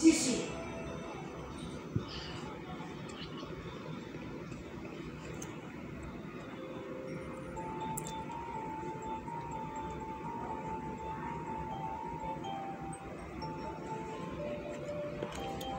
谢谢。「